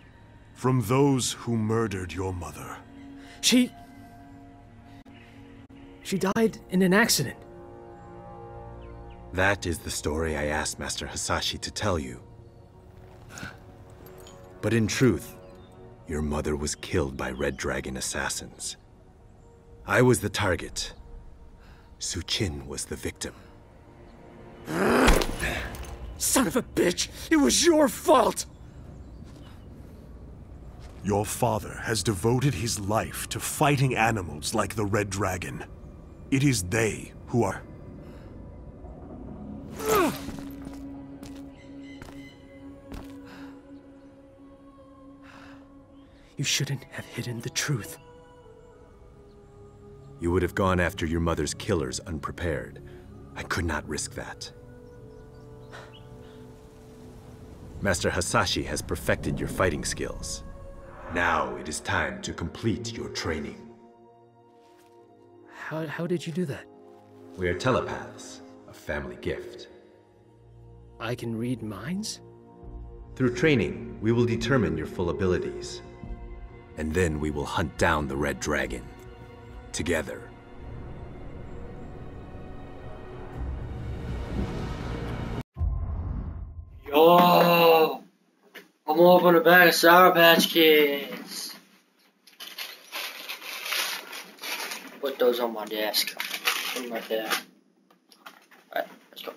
From those who murdered your mother. She. She died in an accident. That is the story I asked Master Hasashi to tell you. But in truth, your mother was killed by Red Dragon assassins. I was the target. Suchin was the victim. Son of a bitch! It was your fault! Your father has devoted his life to fighting animals like the Red Dragon. It is they who are... You shouldn't have hidden the truth. You would have gone after your mother's killers unprepared. I could not risk that. Master Hasashi has perfected your fighting skills. Now it is time to complete your training. How, how did you do that? We are telepaths, a family gift. I can read minds? Through training, we will determine your full abilities. And then we will hunt down the Red Dragon. Together. Yo, I'm opening a bag of Sour Patch Kids. Put those on my desk. Put them right there. Alright, let's go.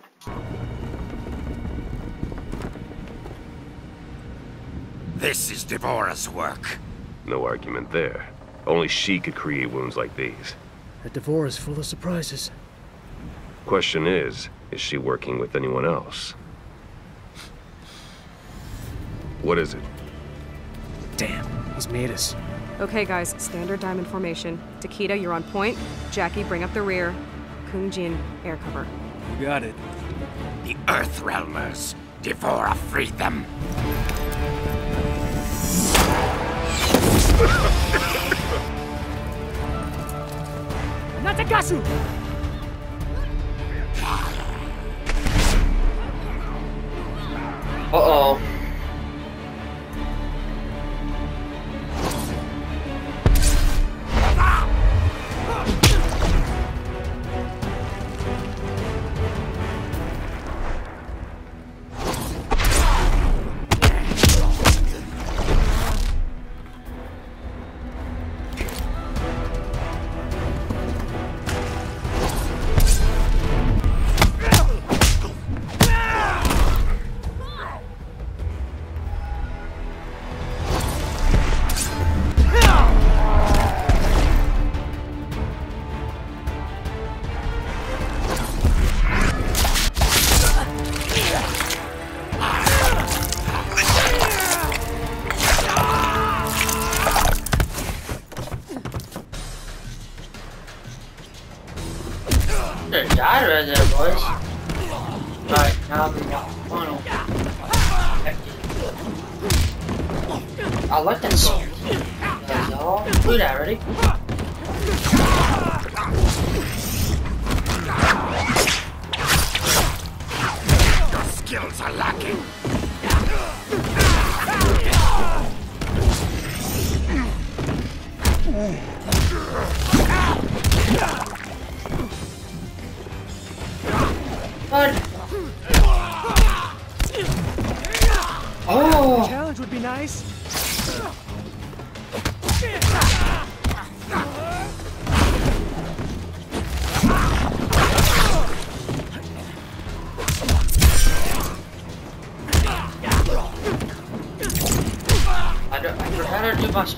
This is D'Vorah's work. No argument there. Only she could create wounds like these. That D'Vorah is full of surprises. Question is, is she working with anyone else? What is it? Damn, he's made us. Okay, guys, standard diamond formation. Takeda, you're on point. Jackie, bring up the rear. Kung Jin, air cover. Got it. The Earth Realmers. D'Vorah freed them. Natagasu! Uh-oh.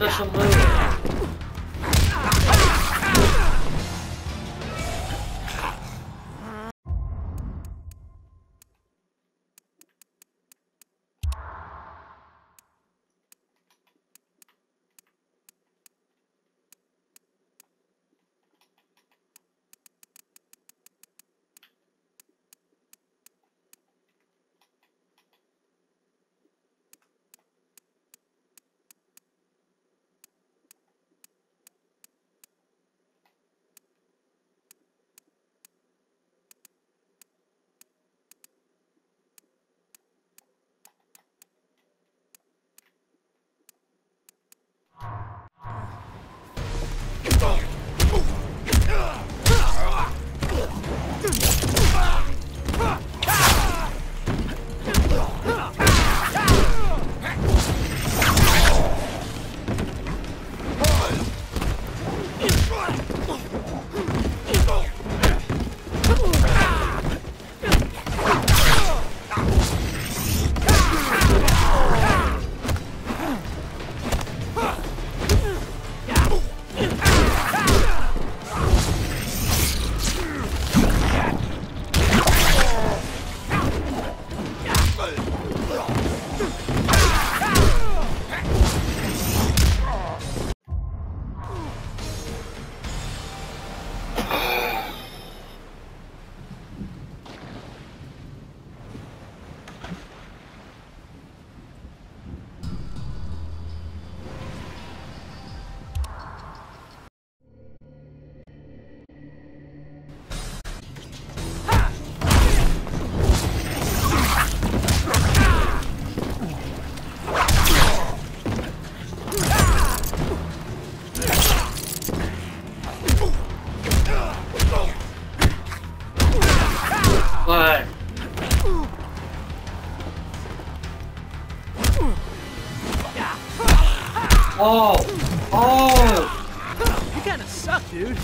Forgot to do dude.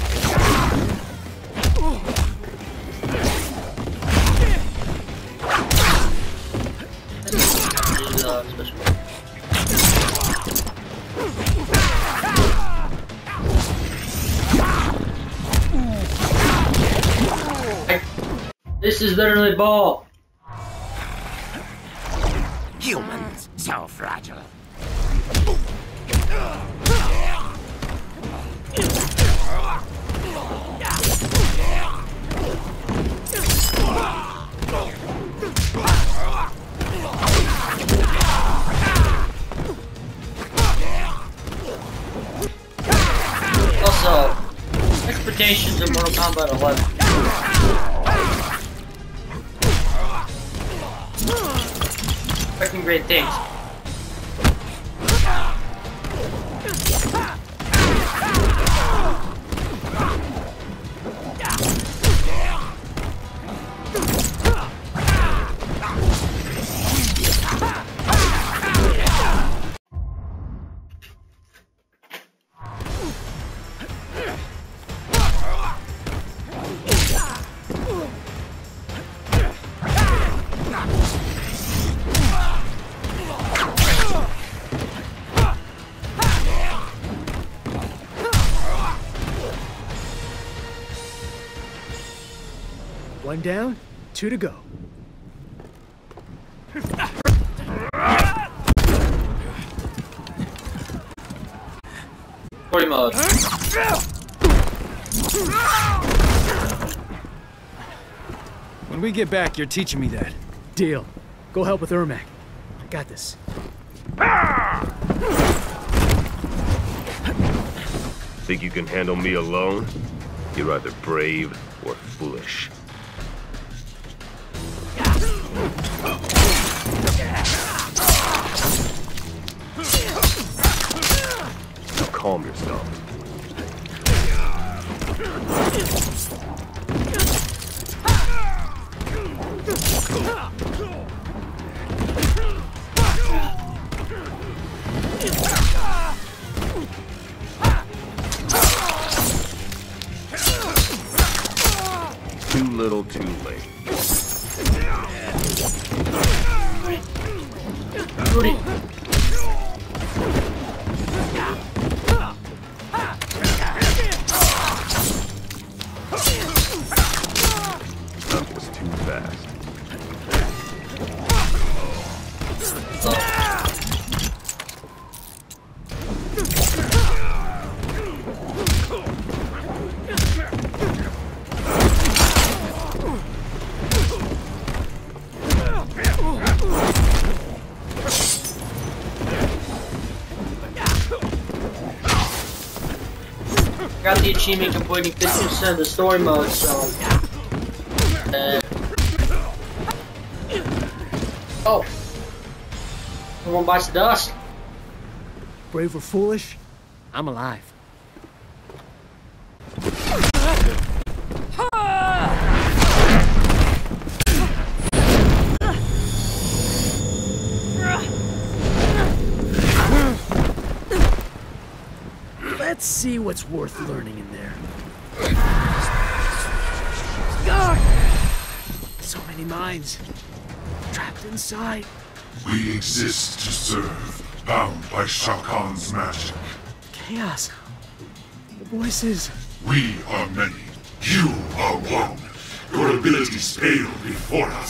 This is literally ball. One down, two to go. Story mode. When we get back, you're teaching me that. Deal. Go help with Ermac. I got this. Think you can handle me alone? You're either brave the achievement completing 50% of the story mode, so. Uh, oh. Someone bites the dust. Brave or foolish, I'm alive. See what's worth learning in there. So many minds trapped inside. We exist to serve, bound by Shao Kahn's magic. Chaos. The voices. We are many. You are one. Your abilities pale before us.